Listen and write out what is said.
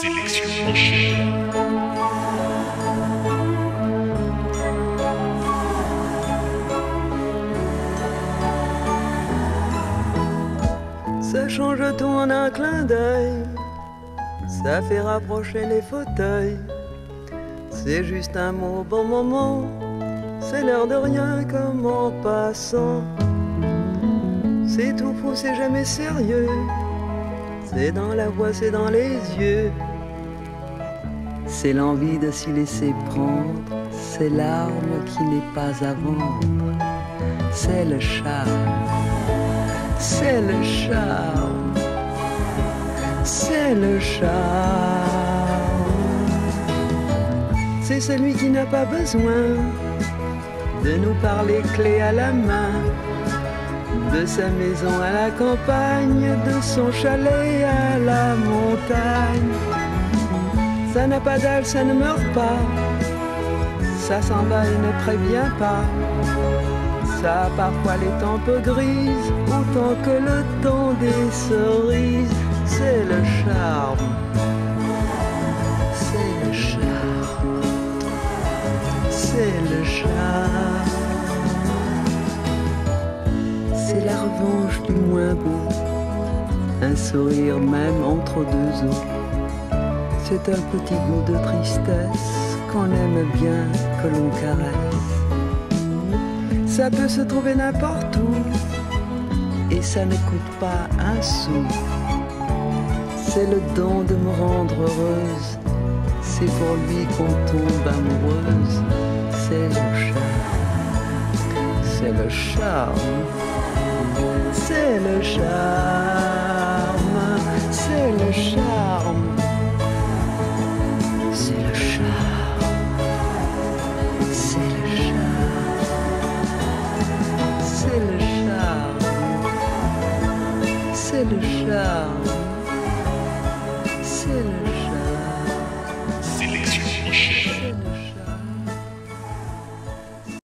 Sélection. Ça change tout en un clin d'œil. Ça fait rapprocher les fauteuils. C'est juste un mot, bon moment. C'est l'air de rien comme en passant. C'est tout fou, c'est jamais sérieux. C'est dans la voix, c'est dans les yeux. C'est l'envie de s'y laisser prendre. C'est l'arme qui n'est pas à vendre. C'est le charme. C'est le charme. C'est le charme. C'est celui qui n'a pas besoin de nous parler clé à la main, de sa maison à la campagne, de son chalet à la montagne. Ça n'a pas d'âge, ça ne meurt pas, ça s'en va et ne prévient pas. Ça parfois les temps peu grises, autant que le temps des cerises. C'est le charme. C'est le charme. C'est le charme. C'est la revanche du moins beau. Un sourire même entre deux os. C'est un petit goût de tristesse qu'on aime bien que l'on caresse. Ça peut se trouver n'importe où et ça ne coûte pas un sou. C'est le don de me rendre heureuse. C'est pour lui qu'on tombe amoureuse. C'est le charme. C'est le charme. C'est le charme. C'est le charme. C'est le charme. C'est le charme. C'est le charme. C'est le